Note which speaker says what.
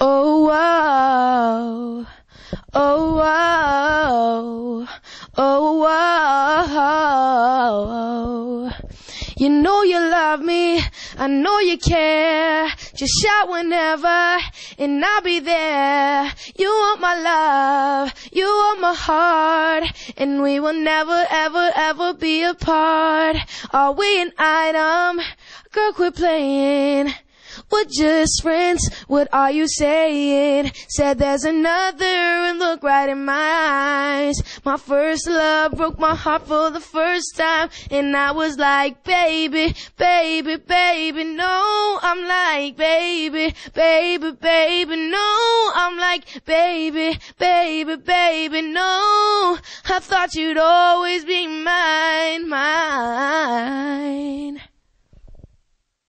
Speaker 1: Oh, oh, oh, oh, oh, oh, You know you love me, I know you care. Just shout whenever, and I'll be there. You want my love, you want my heart, and we will never, ever, ever be apart. Are we an item? Girl, quit playing. We're just friends. What are you saying? Said there's another and look right in my eyes. My first love broke my heart for the first time. And I was like, baby, baby, baby, no. I'm like, baby, baby, baby, no. I'm like, baby, baby, baby, no. I thought you'd always be mine, mine.